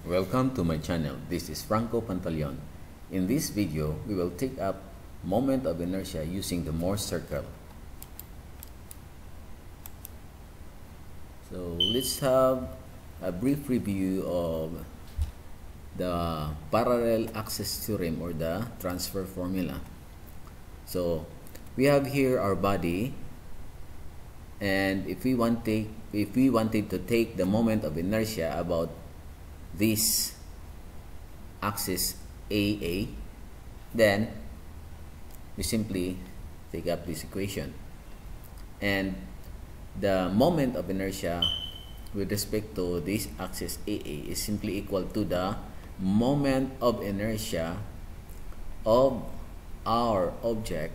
Welcome to my channel. This is Franco Pantaleon. In this video, we will take up moment of inertia using the Mohr's circle. So let's have a brief review of the parallel axis theorem or the transfer formula. So we have here our body and if we want take if we wanted to take the moment of inertia about this axis AA then we simply take up this equation. And the moment of inertia with respect to this axis AA is simply equal to the moment of inertia of our object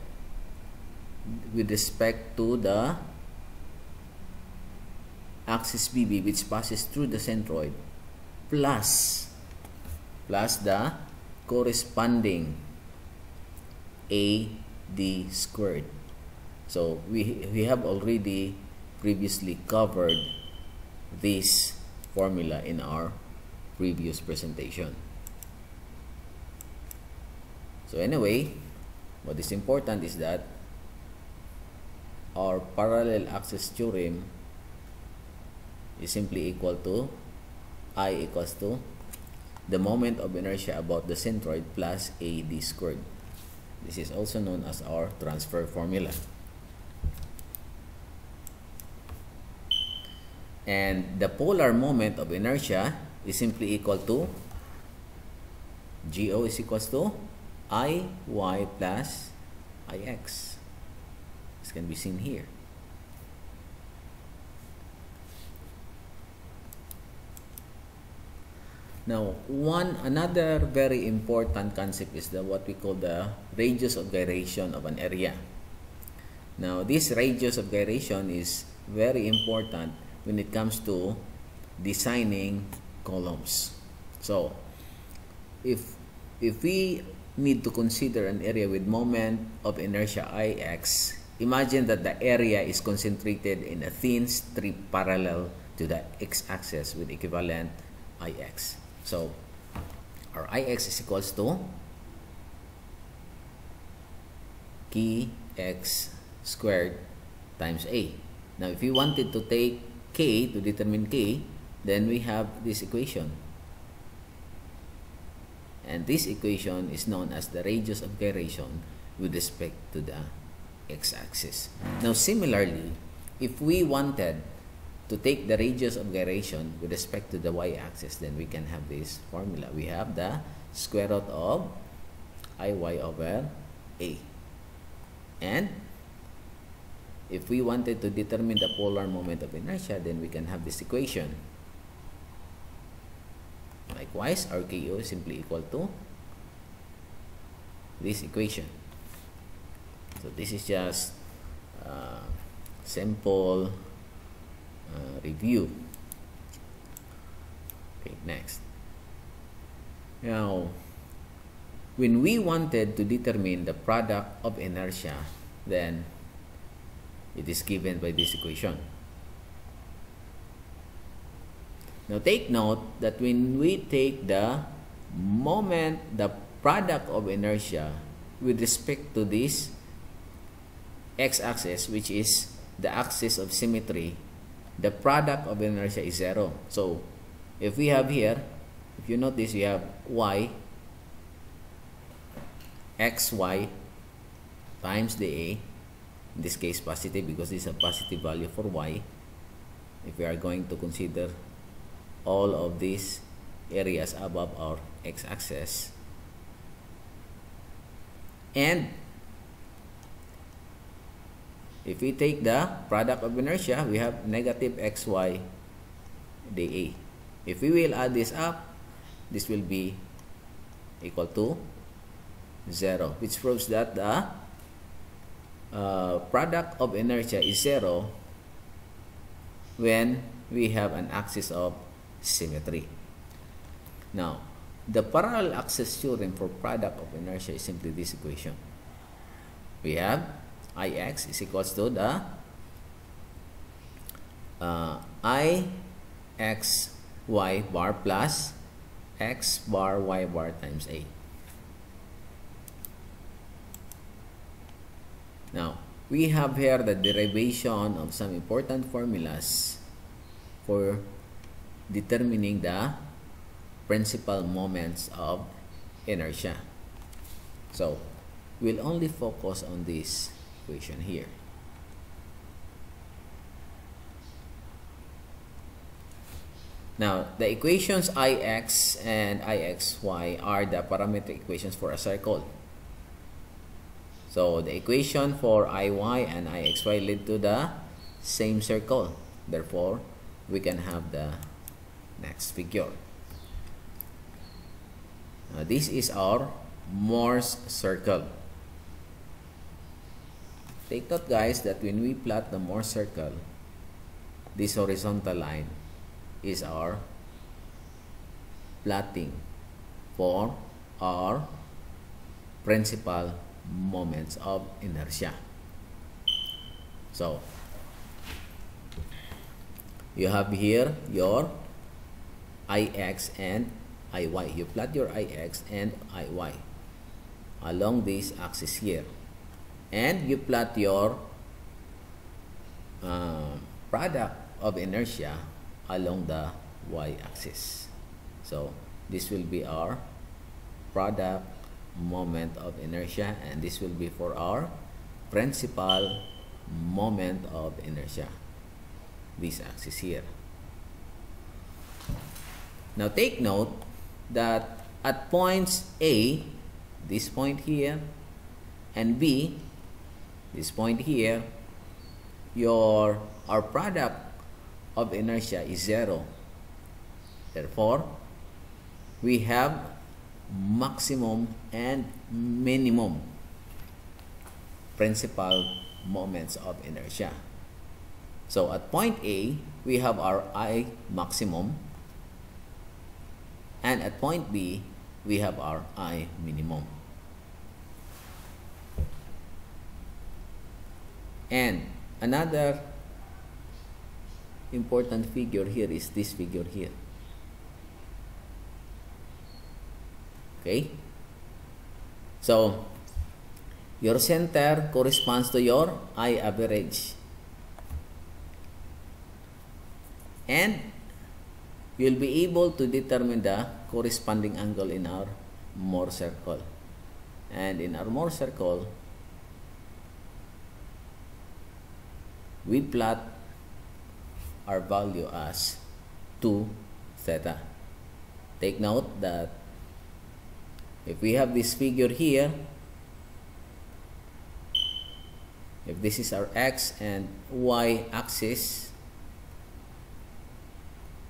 with respect to the axis BB which passes through the centroid plus plus the corresponding AD squared. So we, we have already previously covered this formula in our previous presentation. So anyway, what is important is that our parallel axis theorem is simply equal to I equals to the moment of inertia about the centroid plus AD squared. This is also known as our transfer formula. And the polar moment of inertia is simply equal to GO is equals to IY plus IX. This can be seen here. Now, one another very important concept is the what we call the radius of gyration of an area. Now, this radius of gyration is very important when it comes to designing columns. So, if if we need to consider an area with moment of inertia Ix, imagine that the area is concentrated in a thin strip parallel to the x-axis with equivalent Ix. So, our Ix is equals to Kx squared times A. Now, if you wanted to take K to determine K, then we have this equation. And this equation is known as the radius of gyration with respect to the x-axis. Now, similarly, if we wanted to take the radius of gyration with respect to the y-axis, then we can have this formula. We have the square root of iy over a. And if we wanted to determine the polar moment of inertia, then we can have this equation. Likewise, our KO is simply equal to this equation. So this is just uh, simple uh, review. Okay, next. Now, when we wanted to determine the product of inertia, then it is given by this equation. Now take note that when we take the moment, the product of inertia with respect to this x-axis, which is the axis of symmetry, the product of inertia is zero. So if we have here, if you notice, we have y, xy times the a, in this case positive because this is a positive value for y. If we are going to consider all of these areas above our x-axis and if we take the product of inertia we have negative xy dA if we will add this up this will be equal to 0 which proves that the uh, product of inertia is 0 when we have an axis of symmetry. Now, the parallel axis theorem for product of inertia is simply this equation. We have Ix is equals to the uh, I x y bar plus x bar y bar times a. Now, we have here the derivation of some important formulas for determining the principal moments of inertia. So, we'll only focus on this equation here. Now, the equations Ix and Ixy are the parametric equations for a circle. So, the equation for Iy and Ixy lead to the same circle. Therefore, we can have the next figure. Now, this is our Mohr's circle. Take note guys that when we plot the Mohr's circle, this horizontal line is our plotting for our principal moments of inertia. So, you have here your Ix and Iy. You plot your Ix and Iy along this axis here. And you plot your uh, product of inertia along the y-axis. So this will be our product moment of inertia and this will be for our principal moment of inertia this axis here now take note that at points A this point here and B this point here your our product of inertia is zero. Therefore, we have maximum and minimum principal moments of inertia. So at point A, we have our I maximum and at point B, we have our I minimum. And another important figure here is this figure here. Okay? So, your center corresponds to your I average. And you'll be able to determine the corresponding angle in our Mohr's circle. And in our Mohr's circle, we plot our value as 2 theta. Take note that if we have this figure here, if this is our x and y axis,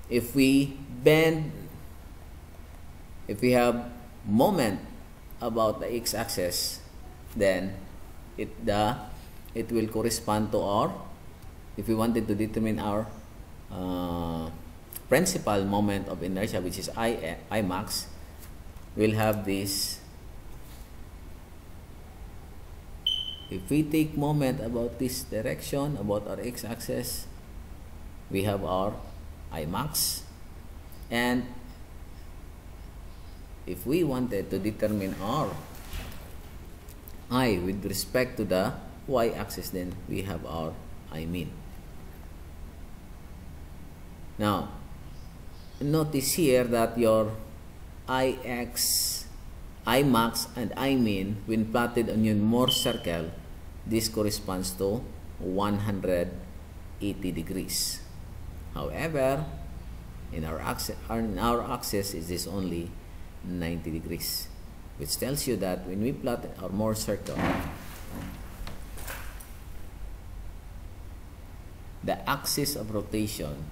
if we bend, if we have moment about the x-axis, then it the it will correspond to our if we wanted to determine our uh, principal moment of inertia which is I, I max we'll have this. If we take moment about this direction about our x-axis we have our I max. And if we wanted to determine our I with respect to the y-axis then we have our I mean now, notice here that your Ix, Imax, and Imin, when plotted on your Mohr's circle, this corresponds to 180 degrees. However, in our axis, in our axis is this only 90 degrees, which tells you that when we plot our Mohr's circle, the axis of rotation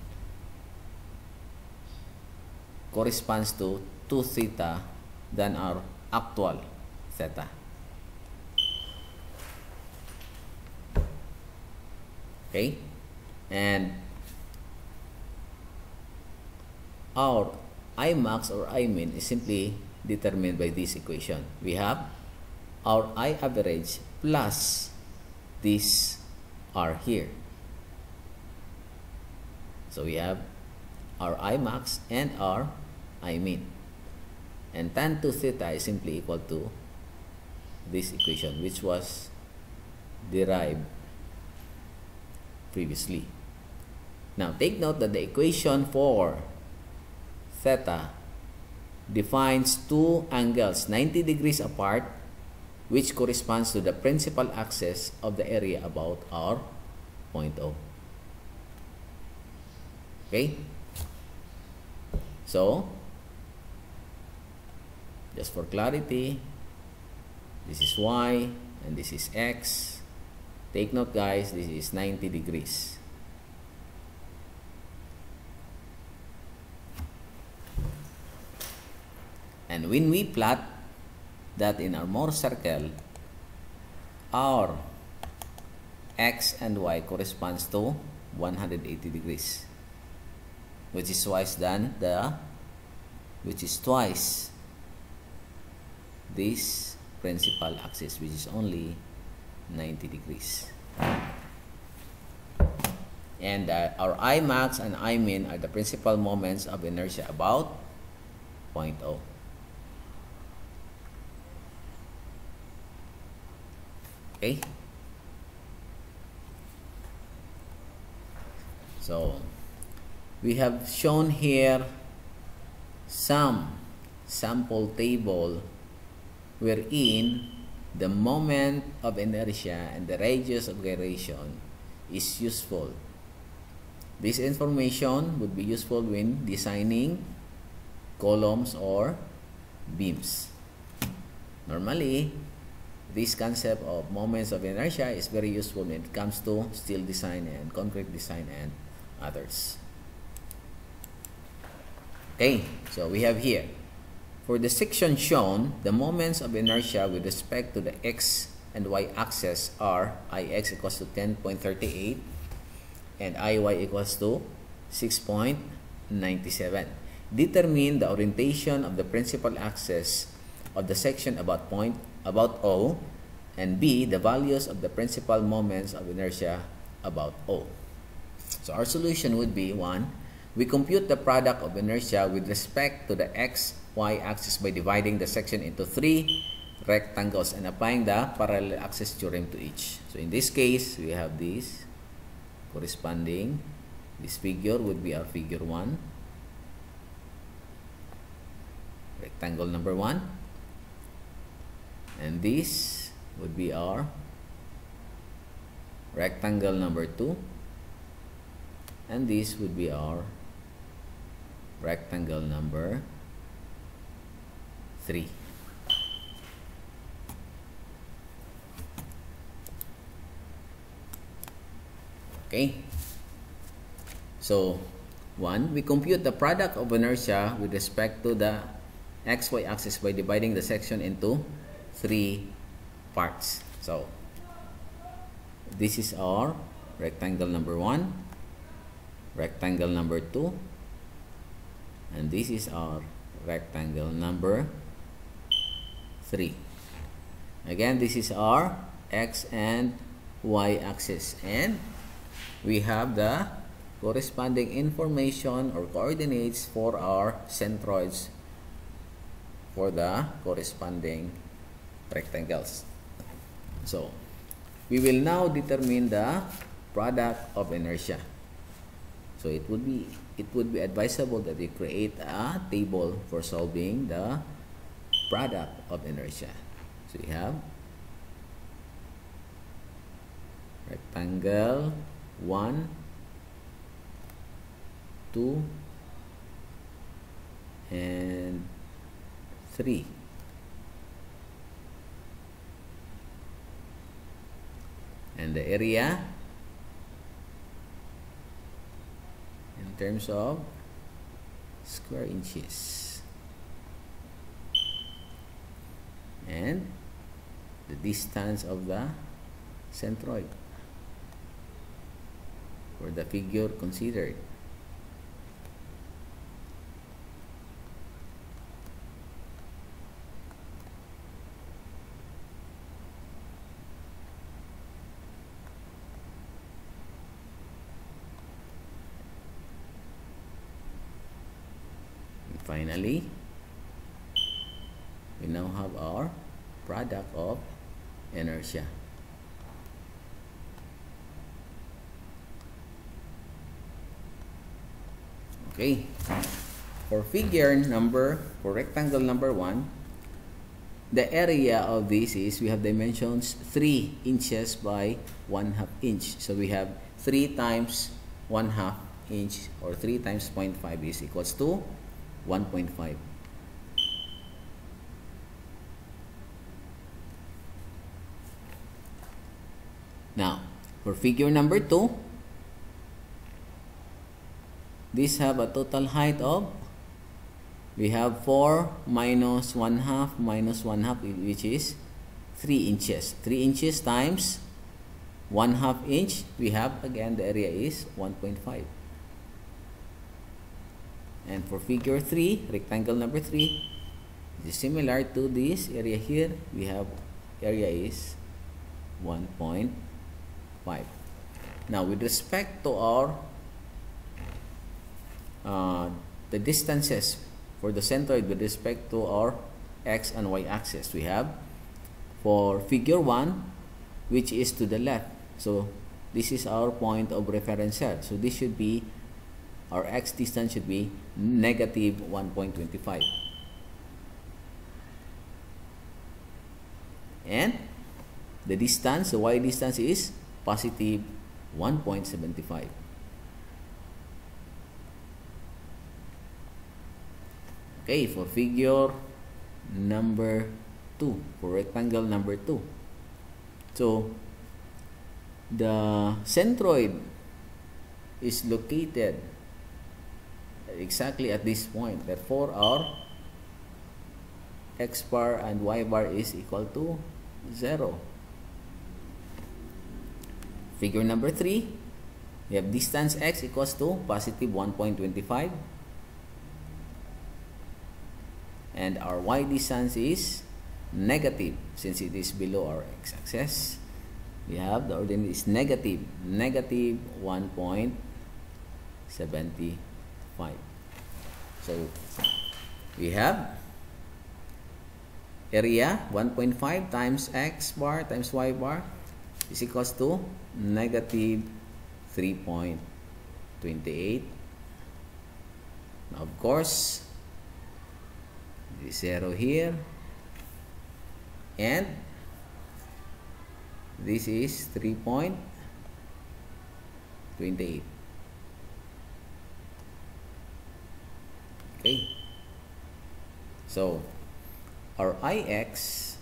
corresponds to 2 theta than our actual theta. Okay? And our I max or I min is simply determined by this equation. We have our I average plus this R here. So we have our I max and our I mean. And tan 2 theta is simply equal to this equation which was derived previously. Now take note that the equation for theta defines two angles 90 degrees apart which corresponds to the principal axis of the area about our point O. Okay? So, just for clarity, this is y and this is x. Take note guys, this is 90 degrees. And when we plot that in our Mohr circle, our x and y corresponds to 180 degrees which is twice than the which is twice this principal axis which is only 90 degrees. And uh, our I max and I min are the principal moments of inertia about point O okay? So we have shown here some sample table wherein the moment of inertia and the radius of gyration is useful. This information would be useful when designing columns or beams. Normally, this concept of moments of inertia is very useful when it comes to steel design and concrete design and others. Okay, so we have here. For the section shown, the moments of inertia with respect to the x and y axis are Ix equals to 10.38 and Iy equals to 6.97. Determine the orientation of the principal axis of the section about point about O and B the values of the principal moments of inertia about O. So our solution would be 1 we compute the product of inertia with respect to the x, y axis by dividing the section into three rectangles and applying the parallel axis theorem to each. So in this case, we have this corresponding. This figure would be our figure 1. Rectangle number 1. And this would be our rectangle number 2. And this would be our rectangle number 3. Okay. So, 1. We compute the product of inertia with respect to the xy axis by dividing the section into three parts. So, this is our rectangle number 1, rectangle number 2, and this is our rectangle number 3 again this is our x and y axis. And we have the corresponding information or coordinates for our centroids for the corresponding rectangles. So we will now determine the product of inertia so it would be it would be advisable that you create a table for solving the product of inertia. So you have rectangle 1, 2, and 3. And the area in terms of square inches. And the distance of the centroid for the figure considered Okay. For figure number, for rectangle number 1, the area of this is, we have dimensions 3 inches by 1 half inch. So we have 3 times 1 half inch or 3 times 0.5 is equals to 1.5. Now, for figure number 2, these have a total height of we have 4 minus 1 half minus 1 half which is 3 inches. 3 inches times 1 half inch we have again the area is 1.5 and for figure 3 rectangle number 3 is similar to this area here we have area is 1.5 now with respect to our uh, the distances for the centroid with respect to our x and y axis. We have for figure 1 which is to the left. So this is our point of reference here. So this should be our x distance should be negative 1.25. And the distance, the y distance is positive 1.75. Okay, for figure number 2, for rectangle number 2. So, the centroid is located exactly at this point. Therefore, our x bar and y bar is equal to 0. Figure number 3, we have distance x equals to positive 1.25 and our y distance is negative. Since it is below our x-axis we have the ordinate is negative. Negative 1.75 so we have area 1.5 times x bar times y bar is equals to negative 3.28 now of course 0 here. And this is 3.28 okay. So our ix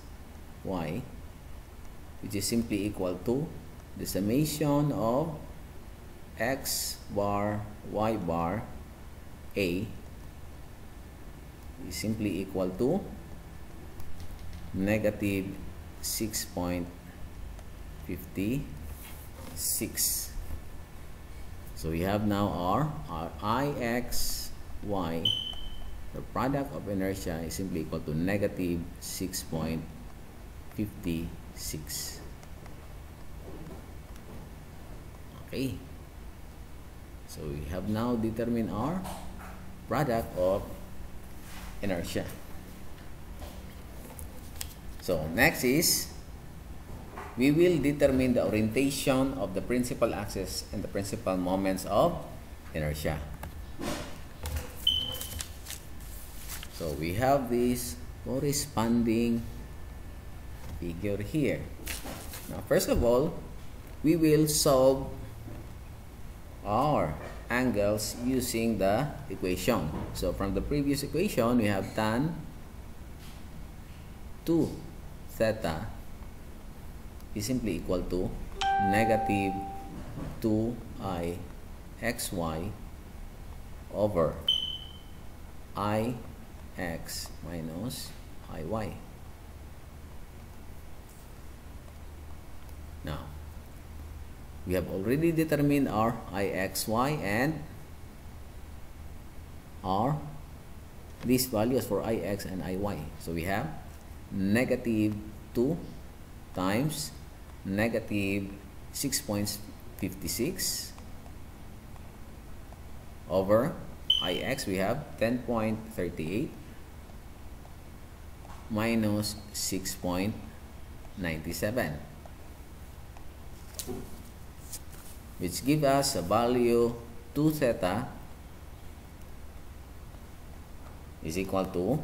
y which is simply equal to the summation of x bar y bar a is simply equal to negative 6.56 so we have now our, our IXY the product of inertia is simply equal to negative 6.56 okay. So we have now determined our product of inertia. So next is we will determine the orientation of the principal axis and the principal moments of inertia. So we have this corresponding figure here. Now first of all, we will solve our angles using the equation. So from the previous equation, we have tan 2 theta is simply equal to negative 2i xy over i x minus iy. Now, we have already determined our ixy and r. These values for ix and iy so we have negative 2 times negative 6.56 over ix we have 10.38 minus 6.97 which give us a value 2 theta is equal to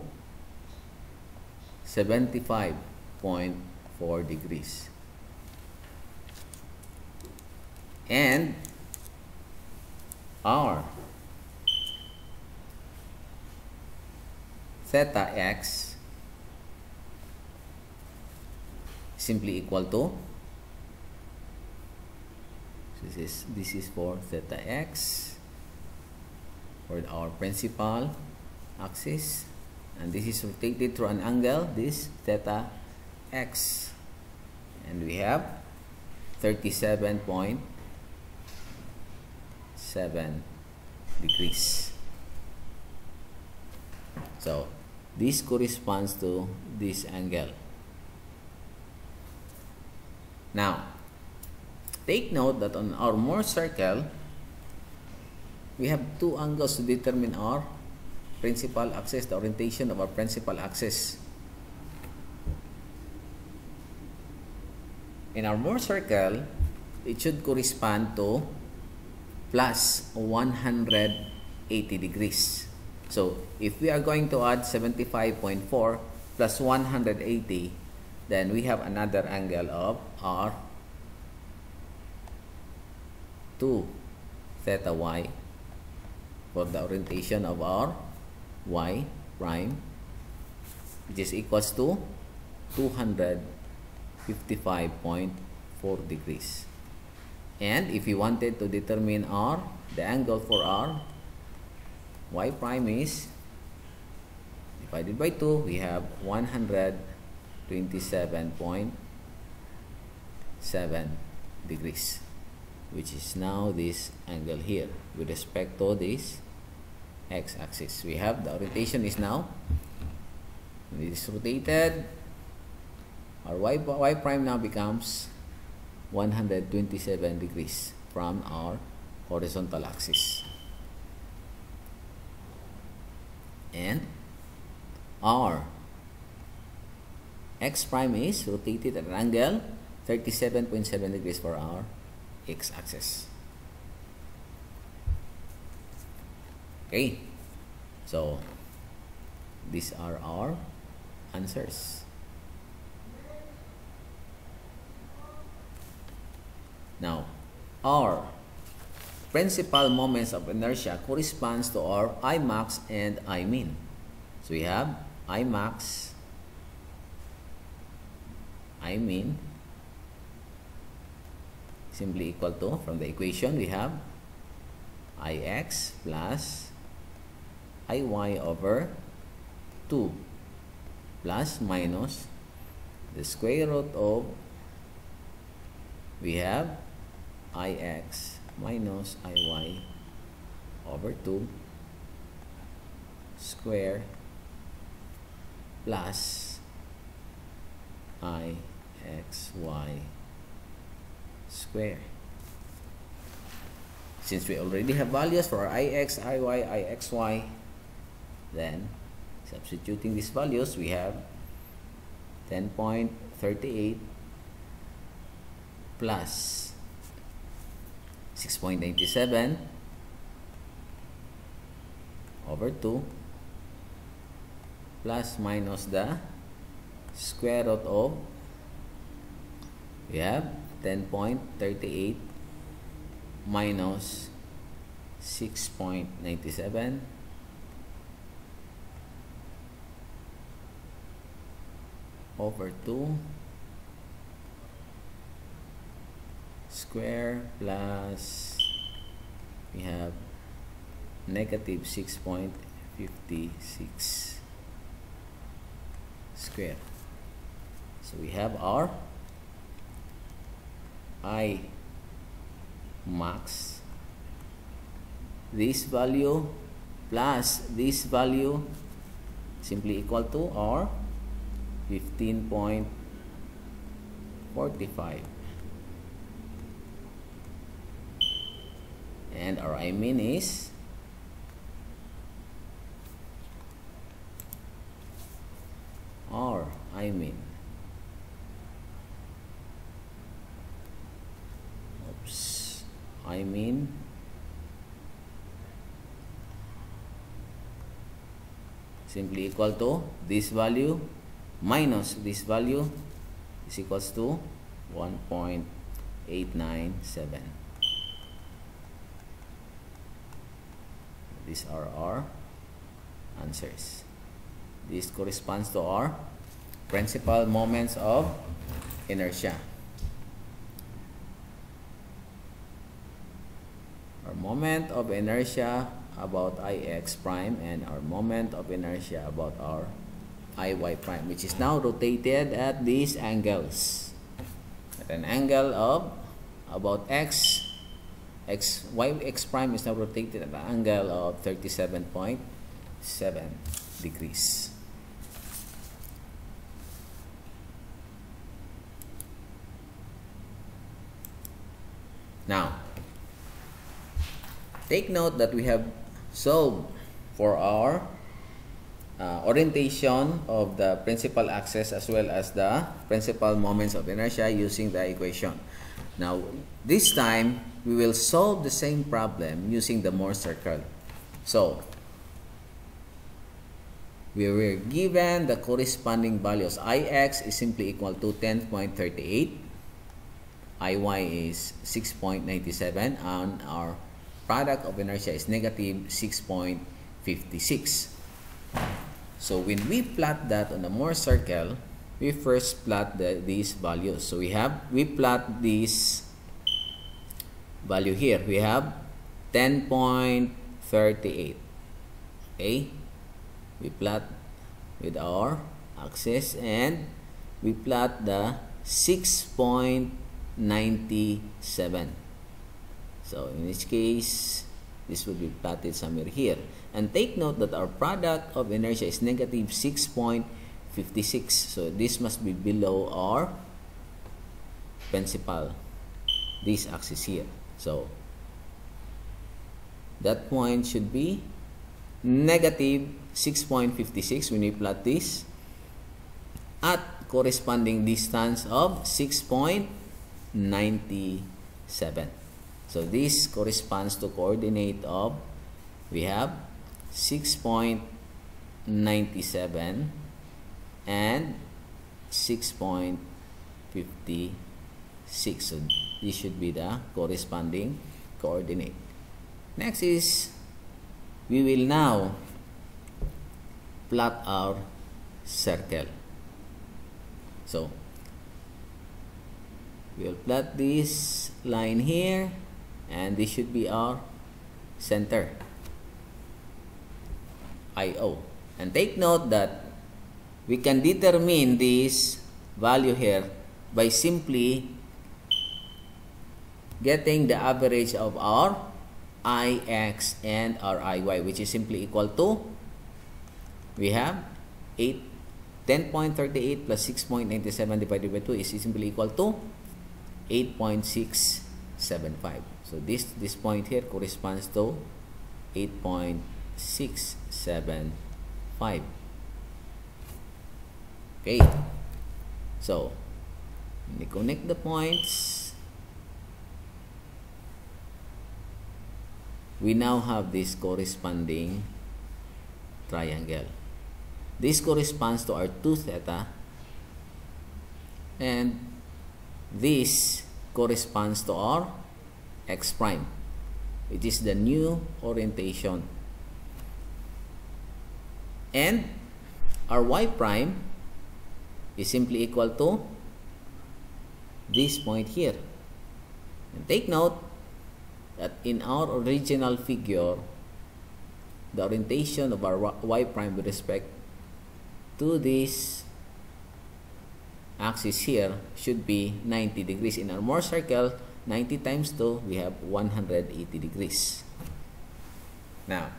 75.4 degrees. And r theta x simply equal to this is this is for theta x for our principal axis. And this is rotated through an angle this theta x. And we have 37.7 degrees. So this corresponds to this angle. Now take note that on our Mohr circle we have two angles to determine our principal axis the orientation of our principal axis. In our Mohr circle it should correspond to plus 180 degrees. So if we are going to add 75.4 plus 180, then we have another angle of R 2 theta y for the orientation of our y prime which is equals to 255.4 degrees. And if you wanted to determine r the angle for r y prime is divided by 2 we have 127.7 degrees which is now this angle here. With respect to this x-axis we have the orientation is now it is rotated. Our y, y prime now becomes 127 degrees from our horizontal axis. And our x prime is rotated at an angle 37.7 degrees for our x-axis okay. So these are our answers. Now R principal moments of inertia corresponds to our I max and I min. So we have I max, I min simply equal to from the equation we have Ix plus Iy over 2 plus minus the square root of we have Ix minus iy over 2 square plus ixy square. Since we already have values for ix, iy, ixy, then substituting these values, we have 10.38 plus 6.97 over 2 plus minus the square root of we have 10.38 minus 6.97 over 2 square plus we have negative 6.56 square. So we have our i max this value plus this value simply equal to our 15.45 and our I mean is equal to this value minus this value is equals to 1.897 these are our answers. This corresponds to our principal moments of inertia. Our moment of inertia about ix prime and our moment of inertia about our iy prime which is now rotated at these angles. At an angle of about x x y x prime is now rotated at an angle of 37.7 degrees. Now take note that we have solved for our uh, orientation of the principal axis as well as the principal moments of inertia using the equation. Now, this time, we will solve the same problem using the Mohr circle. So, we were given the corresponding values. Ix is simply equal to 10.38. Iy is 6.97 and our product of inertia is negative 6.56. So when we plot that on the Mohr circle, we first plot the, these values. So we have, we plot this value here. We have 10.38. Okay? We plot with our axis and we plot the 6.97. So in this case, this would be plotted somewhere here. And take note that our product of inertia is negative 6.56. So this must be below our principal, this axis here. So that point should be negative 6.56 when we plot this at corresponding distance of 6.97. So this corresponds to coordinate of we have 6.97 and 6.56 so this should be the corresponding coordinate. Next is we will now plot our circle. So we will plot this line here and this should be our center IO. And take note that we can determine this value here by simply getting the average of our IX and our IY which is simply equal to we have 8 10.38 plus 6.97 divided by 2 is simply equal to 8.675 so this this point here corresponds to 8. 6, 7, 5. Okay. So, you connect the points, we now have this corresponding triangle. This corresponds to our 2 theta and this corresponds to our x prime. It is the new orientation and our y prime is simply equal to this point here. And take note that in our original figure, the orientation of our y prime with respect to this axis here should be 90 degrees. In our Mohr circle, 90 times 2, we have 180 degrees. Now,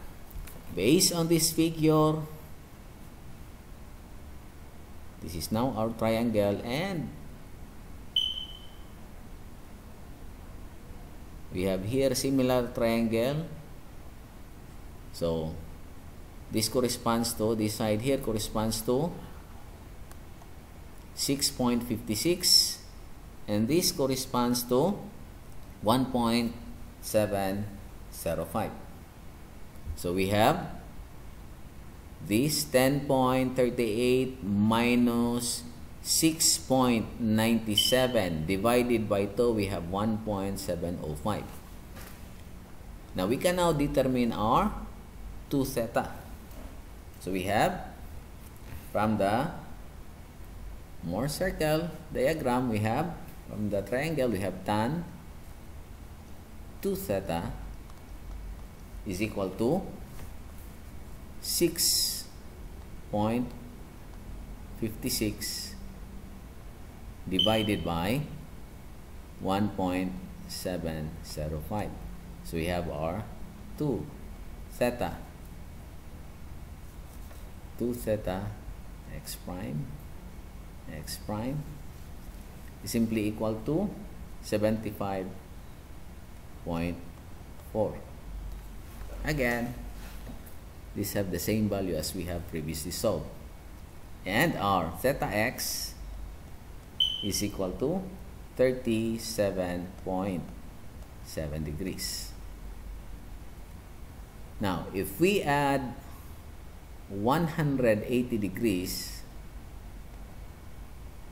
based on this figure, this is now our triangle and we have here similar triangle so this corresponds to this side here corresponds to 6.56 and this corresponds to 1.7 705. So we have this 10.38 minus 6.97 divided by 2 we have 1.705. Now we can now determine our 2 theta. So we have from the Mohr circle diagram we have from the triangle we have tan 2 theta is equal to 6.56 divided by 1.705 so we have our 2 theta. 2 theta x prime x prime is simply equal to 75.4 again these have the same value as we have previously solved. And our theta x is equal to 37.7 degrees. Now if we add 180 degrees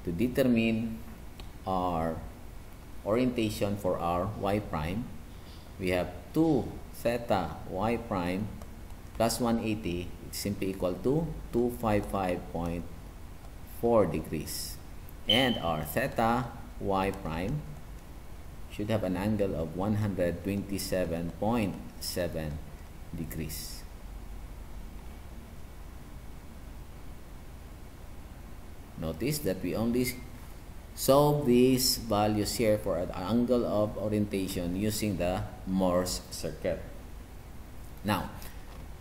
to determine our orientation for our y prime we have 2 theta y prime plus 180 it's simply equal to 255.4 degrees. And our theta y prime should have an angle of 127.7 degrees. Notice that we only solve these values here for an angle of orientation using the Mohr's circle now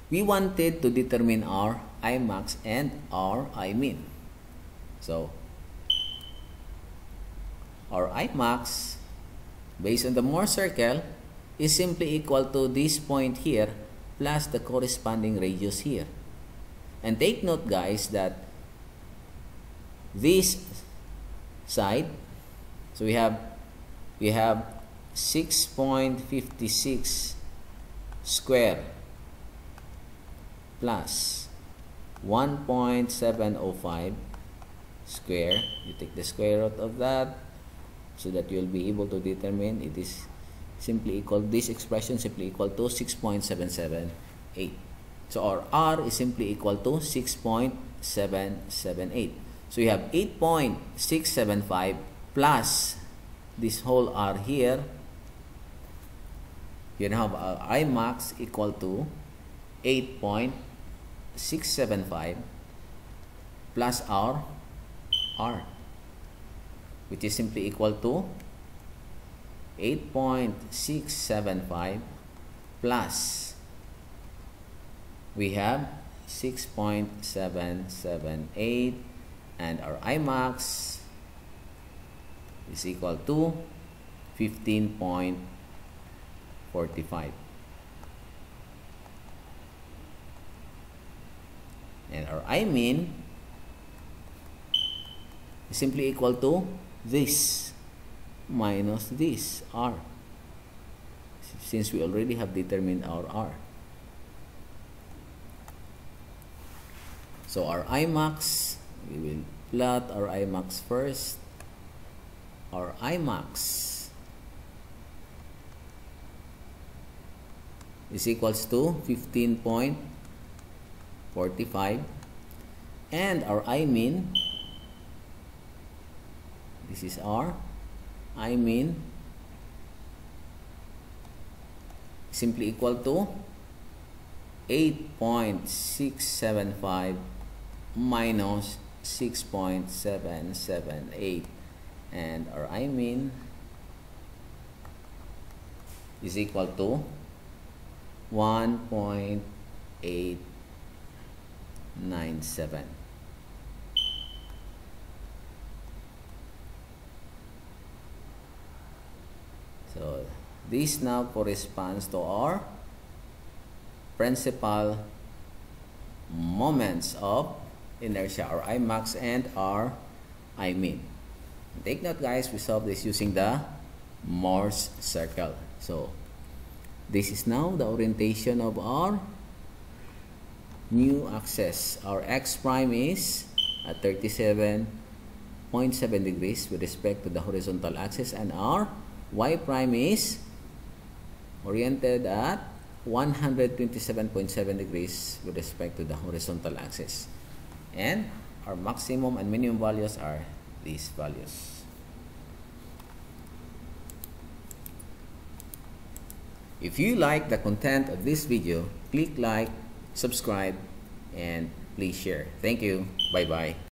we wanted to determine our Imax and our Imin. So, our Imax based on the Mohr circle is simply equal to this point here plus the corresponding radius here. And take note guys that this side, so we have we have 6.56 square plus 1.705 square. You take the square root of that so that you'll be able to determine it is simply equal this expression simply equal to 6.778 so our r is simply equal to 6.778 so you have 8.675 plus this whole r here. You have uh, i max equal to 8.675 plus R R which is simply equal to 8.675 plus we have 6.778 and our Imax is equal to 15.45 and our Imin is simply equal to this minus this R since we already have determined our R. So our Imax, we will plot our Imax first. Our Imax is equals to 15.45 and our Imin this is our Imin simply equal to 8.675 minus 6.778 and our Imin is equal to 1.897 so this now corresponds to our principal moments of inertia our Imax and our Imin take note guys we solve this using the Mohr's circle so this is now the orientation of our new axis. Our x prime is at 37.7 degrees with respect to the horizontal axis and our y prime is oriented at 127.7 degrees with respect to the horizontal axis. And our maximum and minimum values are these values. If you like the content of this video, click like, subscribe, and please share. Thank you. Bye-bye.